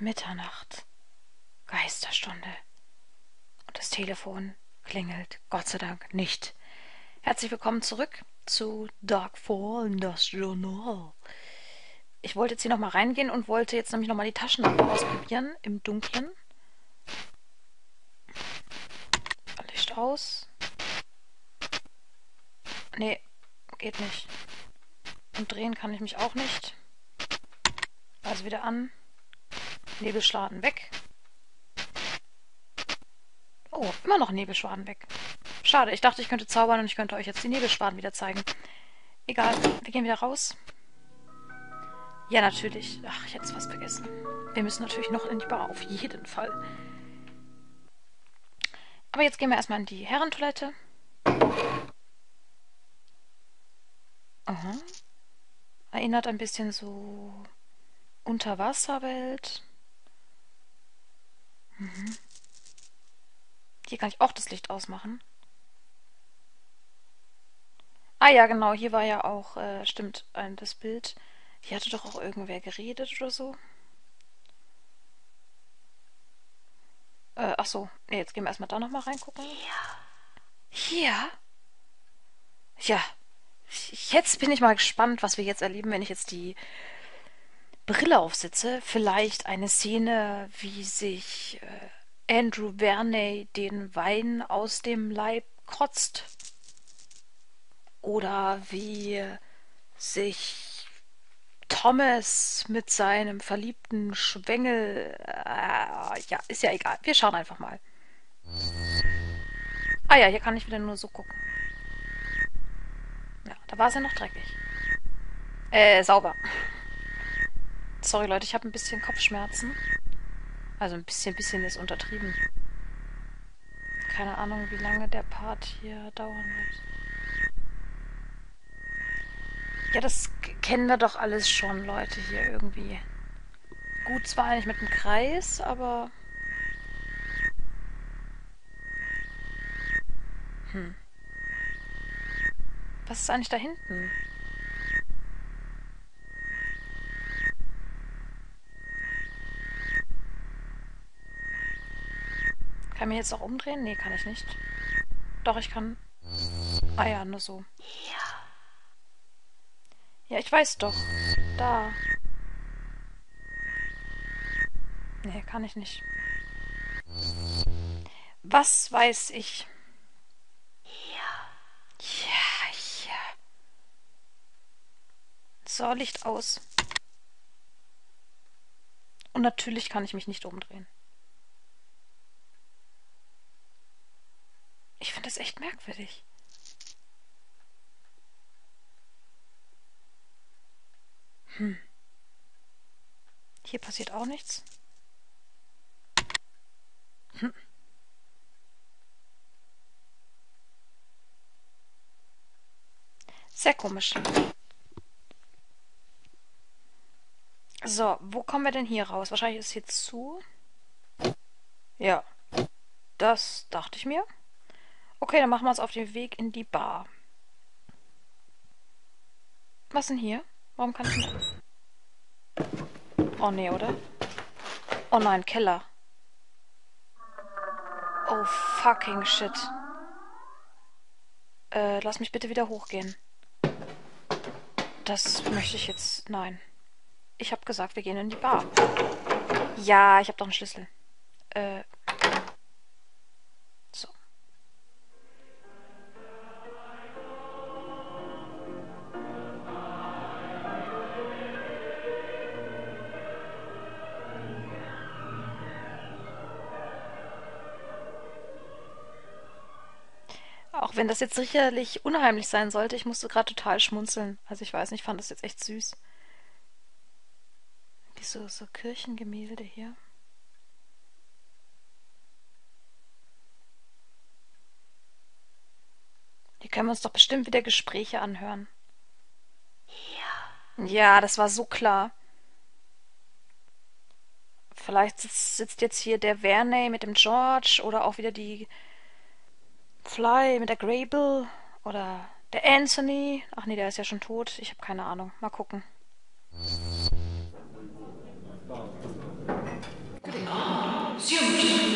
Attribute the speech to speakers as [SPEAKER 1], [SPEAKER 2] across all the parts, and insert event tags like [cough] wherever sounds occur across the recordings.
[SPEAKER 1] Mitternacht. Geisterstunde. Und das Telefon klingelt, Gott sei Dank, nicht. Herzlich willkommen zurück zu Darkfall, das Journal. Ich wollte jetzt hier nochmal reingehen und wollte jetzt nämlich nochmal die Taschenlampe ausprobieren im Dunkeln. Licht aus. Nee, geht nicht. Und drehen kann ich mich auch nicht. Also wieder an. Nebelschwaden weg. Oh, immer noch Nebelschwaden weg. Schade, ich dachte, ich könnte zaubern und ich könnte euch jetzt die Nebelschwaden wieder zeigen. Egal, wir gehen wieder raus. Ja, natürlich. Ach, ich hätte es fast vergessen. Wir müssen natürlich noch in die Bar, auf jeden Fall. Aber jetzt gehen wir erstmal in die Herrentoilette. Aha. Erinnert ein bisschen so Unterwasserwelt. Mhm. Hier kann ich auch das Licht ausmachen. Ah ja, genau, hier war ja auch, äh, stimmt, ein, das Bild. Hier hatte doch auch irgendwer geredet oder so. Äh, ach so, nee, jetzt gehen wir erstmal da nochmal reingucken.
[SPEAKER 2] Ja.
[SPEAKER 1] Hier? Ja. Jetzt bin ich mal gespannt, was wir jetzt erleben, wenn ich jetzt die Brille aufsetze. Vielleicht eine Szene, wie sich äh, Andrew Verney den Wein aus dem Leib kotzt. Oder wie sich Thomas mit seinem verliebten Schwengel. Äh, ja, ist ja egal. Wir schauen einfach mal. Ah ja, hier kann ich wieder nur so gucken. Ja, da war es ja noch dreckig. Äh, sauber. Sorry Leute, ich habe ein bisschen Kopfschmerzen. Also ein bisschen, bisschen ist untertrieben. Keine Ahnung, wie lange der Part hier dauern wird. Ja, das kennen wir doch alles schon, Leute, hier irgendwie. Gut, zwar eigentlich mit dem Kreis, aber... Hm. Was ist eigentlich da hinten? Mich jetzt auch umdrehen? Nee, kann ich nicht. Doch, ich kann... Ah ja, nur so.
[SPEAKER 2] Ja.
[SPEAKER 1] Ja, ich weiß doch. Da. Nee, kann ich nicht. Was weiß ich?
[SPEAKER 2] Ja.
[SPEAKER 1] Ja, ja. So, Licht aus. Und natürlich kann ich mich nicht umdrehen. Ich finde das echt merkwürdig. Hm. Hier passiert auch nichts. Hm. Sehr komisch. So, wo kommen wir denn hier raus? Wahrscheinlich ist hier zu. Ja, das dachte ich mir. Okay, dann machen wir uns auf den Weg in die Bar. Was denn hier? Warum kann ich nicht... Oh nee, oder? Oh nein, Keller. Oh fucking shit. Äh, lass mich bitte wieder hochgehen. Das möchte ich jetzt... Nein. Ich hab gesagt, wir gehen in die Bar. Ja, ich hab doch einen Schlüssel. Äh... Auch wenn das jetzt sicherlich unheimlich sein sollte, ich musste gerade total schmunzeln. Also ich weiß nicht, ich fand das jetzt echt süß. Wie so, Kirchengemälde hier. Hier können wir uns doch bestimmt wieder Gespräche anhören.
[SPEAKER 2] Ja.
[SPEAKER 1] Ja, das war so klar. Vielleicht sitzt jetzt hier der Verney mit dem George oder auch wieder die Fly, mit der Grable oder der Anthony. Ach nee, der ist ja schon tot. Ich habe keine Ahnung. Mal gucken. Oh.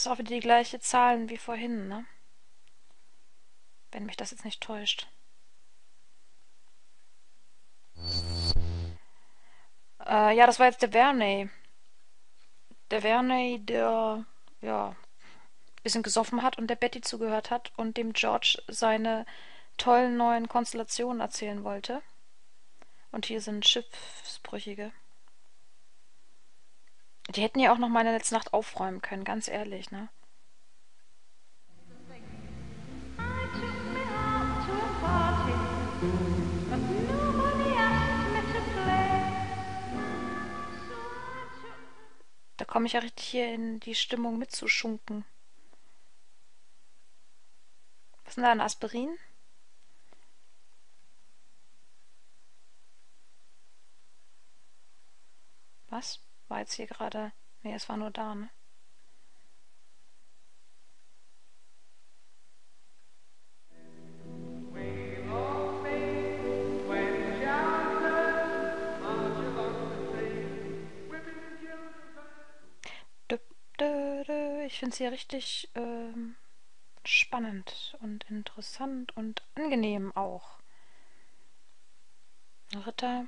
[SPEAKER 1] Ist auch wieder die gleiche Zahlen wie vorhin, ne? Wenn mich das jetzt nicht täuscht. Äh, ja, das war jetzt der Verney. Der Verney, der, ja, bisschen gesoffen hat und der Betty zugehört hat und dem George seine tollen neuen Konstellationen erzählen wollte. Und hier sind Schiffsbrüchige. Die hätten ja auch noch mal in der letzten Nacht aufräumen können, ganz ehrlich, ne? Da komme ich ja richtig hier in die Stimmung mitzuschunken. Was ist denn da, ein Aspirin? Was? War jetzt hier gerade. Nee, es war nur da, ne? Ich finde es hier richtig ähm, spannend und interessant und angenehm auch. Ritter.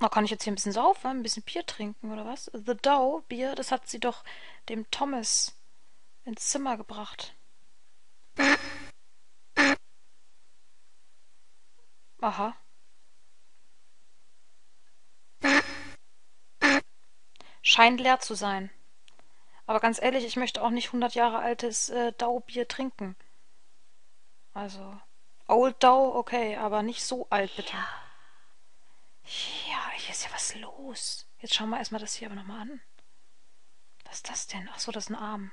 [SPEAKER 1] Oh, kann ich jetzt hier ein bisschen saufen, ein bisschen Bier trinken oder was? The Dow Bier, das hat sie doch dem Thomas ins Zimmer gebracht. Aha. Scheint leer zu sein. Aber ganz ehrlich, ich möchte auch nicht 100 Jahre altes äh, Dow-Bier trinken. Also, Old Dow, okay, aber nicht so alt, bitte. Ja, ist ja was los. Jetzt schauen wir erstmal das hier aber nochmal an. Was ist das denn? Ach so, das ist ein Arm.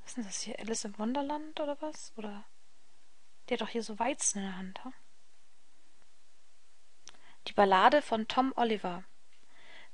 [SPEAKER 1] Was ist denn das hier? Alice im Wunderland oder was? Oder? Die hat doch hier so Weizen in der Hand, ha? Die Ballade von Tom Oliver.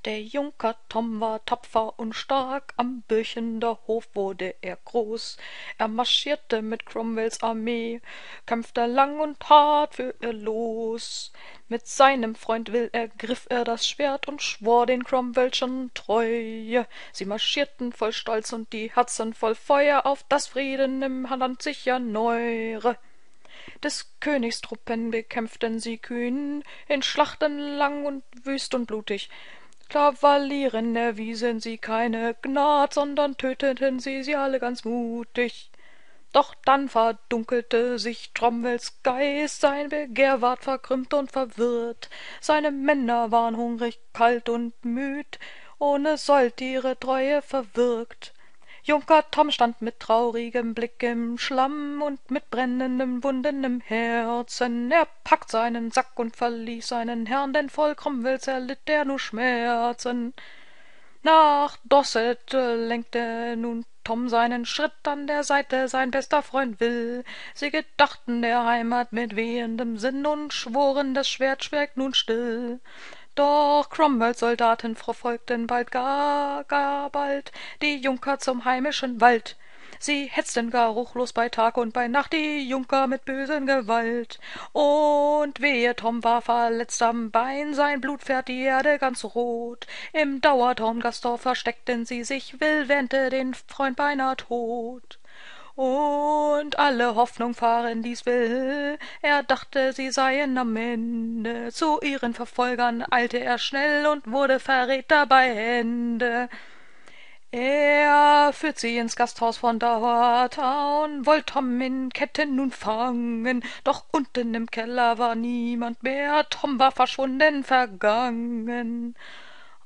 [SPEAKER 1] Der Junker Tom war tapfer und stark, am Birchender Hof wurde er groß. Er marschierte mit Cromwells Armee, kämpfte lang und hart für ihr Los. Mit seinem Freund Will ergriff er das Schwert und schwor den Cromwellschen Treue. Sie marschierten voll Stolz und die Herzen voll Feuer, auf das Frieden im Land sich erneuere. Des Königs Truppen bekämpften sie kühn, in Schlachten lang und wüst und blutig. Kavalieren erwiesen sie keine Gnad, sondern töteten sie sie alle ganz mutig. Doch dann verdunkelte sich Tromwells Geist, sein Begehr ward verkrümmt und verwirrt, seine Männer waren hungrig, kalt und müd, ohne Sold ihre Treue verwirkt. Junker Tom stand mit traurigem Blick im Schlamm und mit brennenden Wunden im Herzen. Er packt seinen Sack und verließ seinen Herrn, denn voll Cromwells erlitt er nur Schmerzen. Nach Dorset lenkte nun Tom seinen Schritt an der Seite sein bester Freund Will. Sie gedachten der Heimat mit wehendem Sinn und schworen, das Schwert schweigt nun still. Doch Cromwells Soldaten verfolgten bald, gar, gar bald die Junker zum heimischen Wald. Sie hetzten gar ruchlos bei Tag und bei Nacht die Junker mit bösen Gewalt. Und wehe, Tom war verletzt am Bein, sein Blut fährt die Erde ganz rot. Im Dauertaumgastor versteckten sie sich, Will wähnte den Freund beinahe tot. Und alle Hoffnung fahren dies will, er dachte, sie seien am Ende. Zu ihren Verfolgern eilte er schnell und wurde Verräter bei Hände. Er führt sie ins Gasthaus von Dauertown, wollt Tom in Ketten nun fangen, doch unten im Keller war niemand mehr, Tom war verschwunden, vergangen.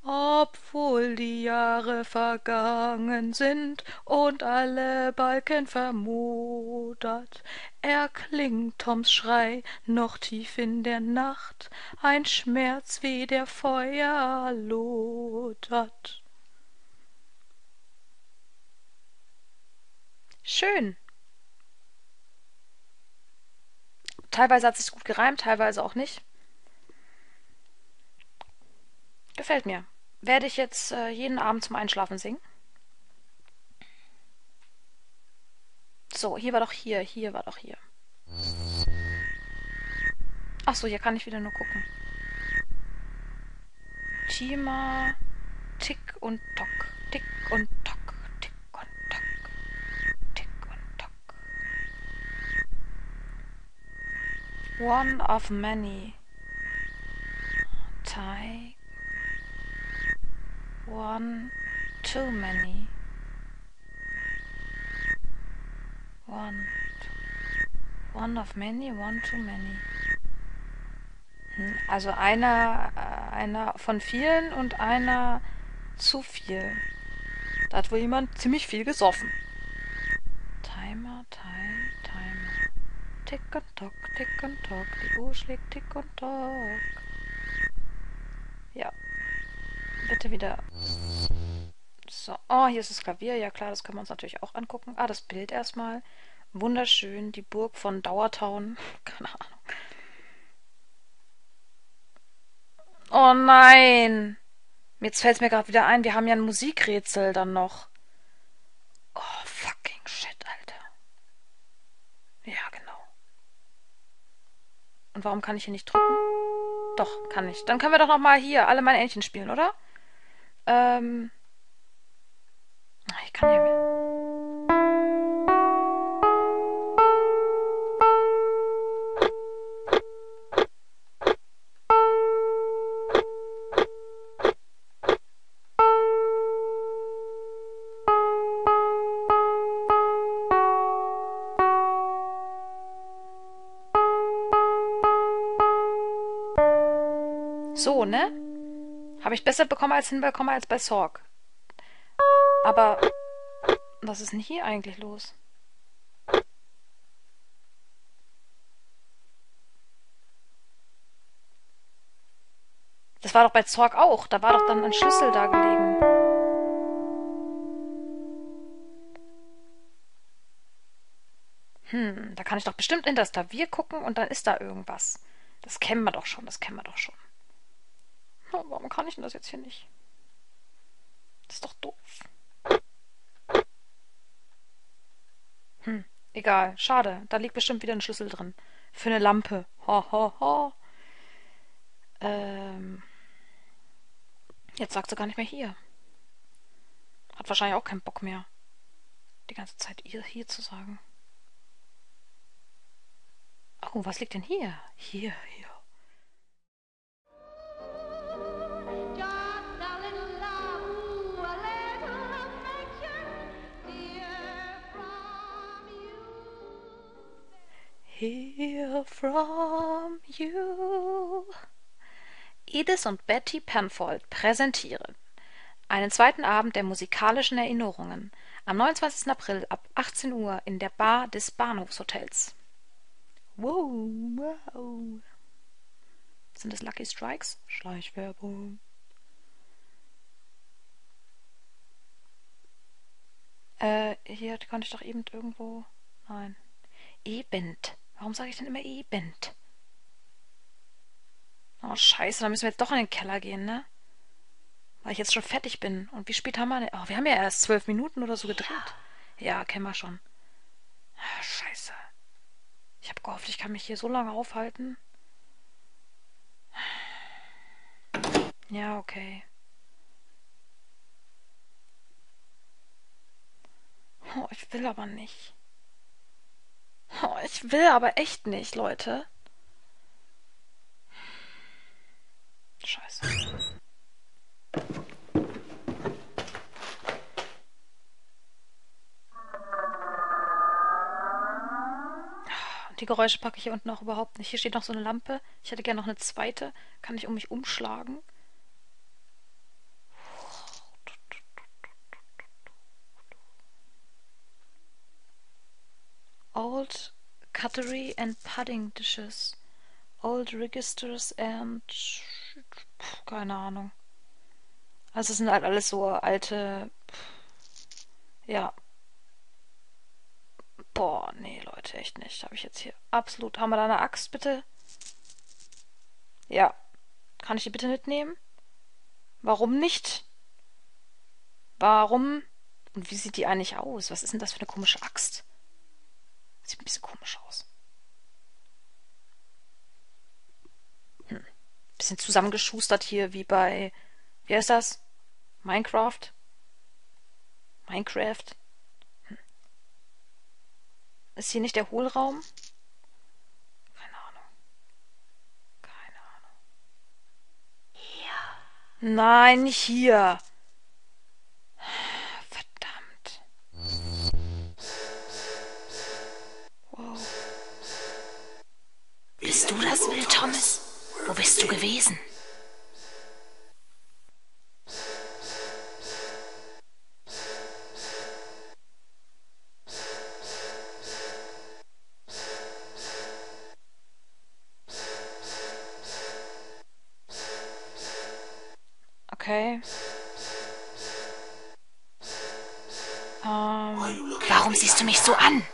[SPEAKER 1] Obwohl die Jahre vergangen sind und alle Balken vermodert, erklingt Toms Schrei noch tief in der Nacht, ein Schmerz wie der Feuer lodert. Schön. Teilweise hat es sich gut gereimt, teilweise auch nicht. Gefällt mir. Werde ich jetzt äh, jeden Abend zum Einschlafen singen. So, hier war doch hier, hier war doch hier. Ach so, hier kann ich wieder nur gucken. Tima, Tick und Tock, Tick und Tock, Tick und Tock, Tick und Tock. One of many. Tie. One too many. One. One of many, one too many. Hm, Also einer, äh, einer von vielen und einer zu viel. Da hat wohl jemand ziemlich viel gesoffen. Timer, Time, Timer. Tick und Tock, Tick und Tock. Die Uhr schlägt Tick und Tock. Ja. Bitte wieder. So. Oh, hier ist das Klavier. Ja klar, das können wir uns natürlich auch angucken. Ah, das Bild erstmal. Wunderschön. Die Burg von Dauertown. [laughs] Keine Ahnung. Oh nein. Jetzt fällt es mir gerade wieder ein, wir haben ja ein Musikrätsel dann noch. Oh, fucking shit, Alter. Ja, genau. Und warum kann ich hier nicht drücken? Doch, kann ich. Dann können wir doch noch mal hier alle meine Entchen spielen, oder? Ähm. Ah, Ich kann hier. Habe ich besser bekommen als hinbekommen als bei Sorg. Aber was ist denn hier eigentlich los? Das war doch bei Zorg auch. Da war doch dann ein Schlüssel da gelegen. Hm, da kann ich doch bestimmt in das Klavier gucken und dann ist da irgendwas. Das kennen wir doch schon, das kennen wir doch schon. Warum kann ich denn das jetzt hier nicht? Das ist doch doof. Hm, egal. Schade. Da liegt bestimmt wieder ein Schlüssel drin. Für eine Lampe. Ha, ha, ha. Ähm. Jetzt sagt sie gar nicht mehr hier. Hat wahrscheinlich auch keinen Bock mehr. Die ganze Zeit ihr hier zu sagen. Oh, was liegt denn hier? Hier, Hear from you. Edith und Betty Penfold präsentieren einen zweiten Abend der musikalischen Erinnerungen am 29. April ab 18 Uhr in der Bar des Bahnhofshotels. Wow, wow. Sind das Lucky Strikes? Schleichwerbung. Äh, hier konnte ich doch eben irgendwo. Nein. Ebend. Warum sage ich denn immer Ebend? Oh, scheiße, dann müssen wir jetzt doch in den Keller gehen, ne? Weil ich jetzt schon fertig bin. Und wie spät haben wir denn? Oh, wir haben ja erst zwölf Minuten oder so gedreht. Ja, kennen wir schon. Ah, scheiße. Ich habe gehofft, ich kann mich hier so lange aufhalten. Ja, okay. Oh, ich will aber nicht. Oh, ich will aber echt nicht, Leute. Scheiße. Die Geräusche packe ich hier unten auch überhaupt nicht. Hier steht noch so eine Lampe. Ich hätte gerne noch eine zweite. Kann ich um mich umschlagen? Cutlery and Pudding Dishes. Old Registers and. Keine Ahnung. Also es sind halt alles so alte. Ja. Boah, nee, Leute, echt nicht. Habe ich jetzt hier absolut. Haben wir da eine Axt, bitte? Ja. Kann ich die bitte mitnehmen? Warum nicht? Warum? Und wie sieht die eigentlich aus? Was ist denn das für eine komische Axt? Sieht ein bisschen komisch aus. Hm. Bisschen zusammengeschustert hier, wie bei. Wie heißt das? Minecraft? Minecraft? Hm. Ist hier nicht der Hohlraum? Keine Ahnung. Keine Ahnung.
[SPEAKER 2] Hier.
[SPEAKER 1] Nein, nicht hier.
[SPEAKER 2] Bist du das, Will Thomas? Wo bist du gewesen?
[SPEAKER 1] Okay. Ähm,
[SPEAKER 2] Warum siehst du mich so an?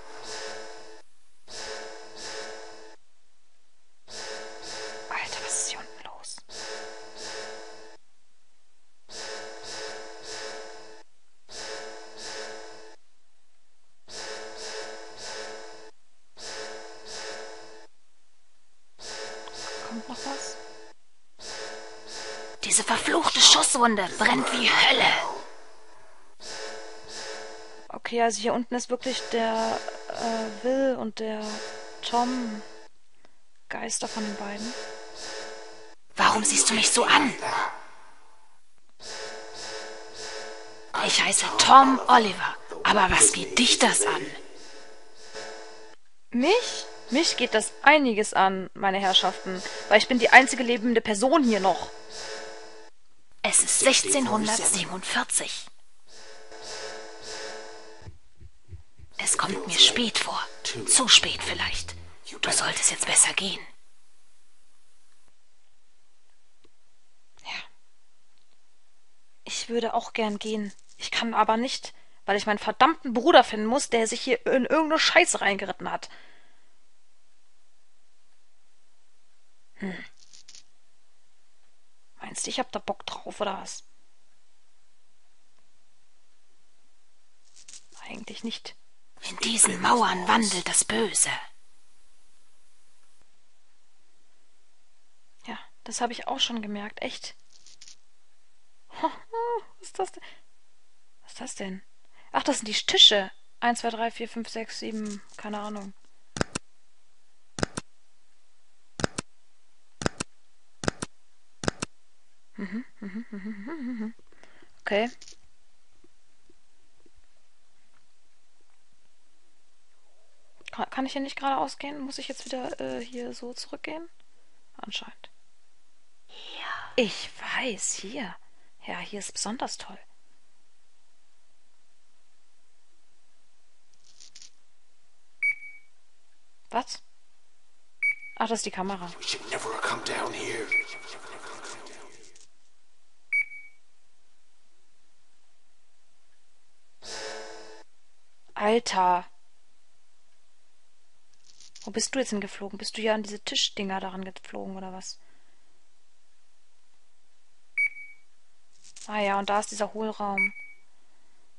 [SPEAKER 2] Schusswunde brennt wie Hölle.
[SPEAKER 1] Okay, also hier unten ist wirklich der äh, Will und der Tom Geister von den beiden.
[SPEAKER 2] Warum siehst du mich so an? Ich heiße Tom Oliver. Aber was geht dich das an?
[SPEAKER 1] Mich? Mich geht das einiges an, meine Herrschaften, weil ich bin die einzige lebende Person hier noch.
[SPEAKER 2] Es ist 1647. Es kommt mir spät vor. Zu spät vielleicht. Du solltest jetzt besser gehen.
[SPEAKER 1] Ja. Ich würde auch gern gehen. Ich kann aber nicht, weil ich meinen verdammten Bruder finden muss, der sich hier in irgendeine Scheiße reingeritten hat. Hm. Meinst ich hab da Bock drauf oder was? Eigentlich nicht.
[SPEAKER 2] In diesen Mauern wandelt das Böse.
[SPEAKER 1] Ja, das habe ich auch schon gemerkt. Echt. [laughs] Was ist das denn? Was ist das denn? Ach, das sind die Tische. 1, 2, 3, 4, 5, 6, 7. Keine Ahnung. Mhm, mhm, mhm, mhm, mhm. Okay. Kann, ich hier nicht geradeaus gehen? Muss ich jetzt wieder äh, hier so zurückgehen? Anscheinend.
[SPEAKER 2] Ja.
[SPEAKER 1] Ich weiß, hier. Ja, hier ist besonders toll. Was? Ach, das ist die Kamera.
[SPEAKER 3] We should never have come down here.
[SPEAKER 1] Alter. Wo bist du jetzt hingeflogen? Bist du ja an diese Tischdinger daran geflogen oder was? Ah ja, und da ist dieser Hohlraum.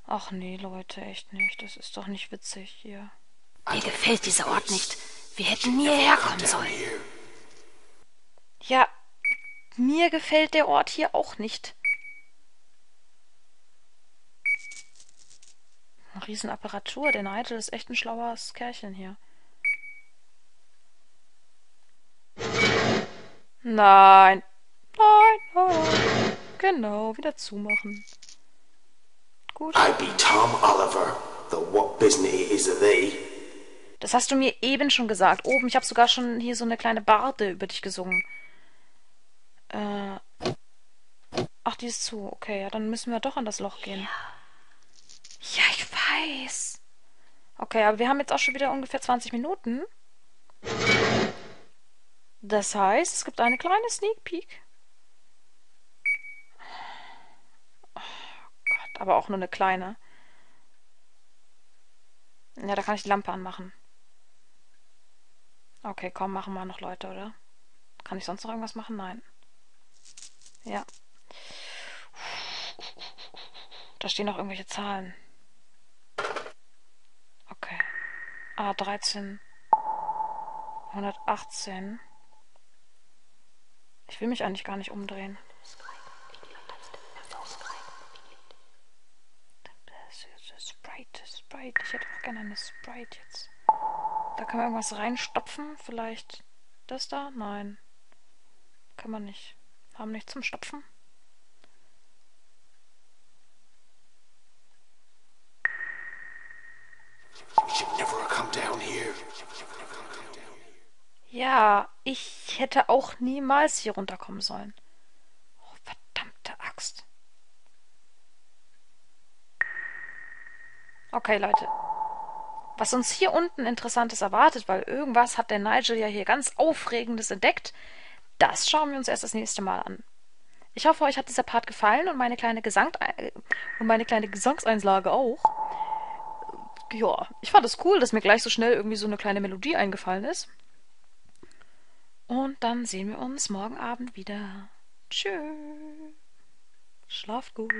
[SPEAKER 1] Ach nee, Leute, echt nicht. Das ist doch nicht witzig hier.
[SPEAKER 2] Mir gefällt dieser Ort nicht. Wir hätten nie hierher kommen sollen.
[SPEAKER 1] Ja, mir gefällt der Ort hier auch nicht. Eine Riesenapparatur. Der Nigel ist echt ein schlaues Kerlchen hier. Nein. Nein, nein. Genau, wieder zumachen. Gut.
[SPEAKER 3] I be Tom Oliver, though what business is thee?
[SPEAKER 1] Das hast du mir eben schon gesagt. Oben, ich habe sogar schon hier so eine kleine Barde über dich gesungen. Äh. Ach, die ist zu. Okay, ja, dann müssen wir doch an das Loch gehen. Ja, ich weiß. Okay, aber wir haben jetzt auch schon wieder ungefähr 20 Minuten. Das heißt, es gibt eine kleine Sneak Peek. Oh Gott, aber auch nur eine kleine. Ja, da kann ich die Lampe anmachen. Okay, komm, machen wir noch Leute, oder? Kann ich sonst noch irgendwas machen? Nein. Ja. Da stehen noch irgendwelche Zahlen. Okay. Ah, 13. 118. Ich will mich eigentlich gar nicht umdrehen. Sprite, Sprite. Ich hätte auch gerne eine Sprite jetzt. Da kann man irgendwas reinstopfen. Vielleicht das da? Nein. Kann man nicht. Haben nichts zum Stopfen.
[SPEAKER 3] You should never have come down here.
[SPEAKER 1] Ja, ich hätte auch niemals hier runterkommen sollen. Oh, verdammte Axt. Okay, Leute. Was uns hier unten Interessantes erwartet, weil irgendwas hat der Nigel ja hier ganz Aufregendes entdeckt, das schauen wir uns erst das nächste Mal an. Ich hoffe, euch hat dieser Part gefallen und meine kleine Gesang äh, und meine kleine Gesangseinlage auch. Ja, ich fand es das cool, dass mir gleich so schnell irgendwie so eine kleine Melodie eingefallen ist. Und dann sehen wir uns morgen Abend wieder. Tschüss. Schlaf gut.